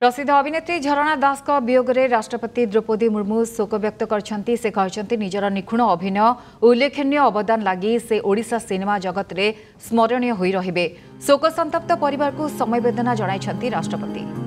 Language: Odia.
ପ୍ରସିଦ୍ଧ ଅଭିନେତ୍ରୀ ଝରଣା ଦାସଙ୍କ ବିୟୋଗରେ ରାଷ୍ଟ୍ରପତି ଦ୍ରୌପଦୀ ମୁର୍ମୁ ଶୋକ ବ୍ୟକ୍ତ କରିଛନ୍ତି। ସେ କହିଛନ୍ତି ନିଜର ନିଖୁଣ ଅଭିନୟ ଉଲ୍ଲେଖନୀୟ ଅବଦାନ ଲାଗି ସେ ଓଡ଼ିଶା ସିନେମା ଜଗତରେ ସ୍ମରଣୀୟ ହୋଇ ରହିବେ। ଶୋକସନ୍ତପ୍ତ ପରିବାରକୁ ସମବେଦନା ଜଣାଇଛନ୍ତି ରାଷ୍ଟ୍ରପତି।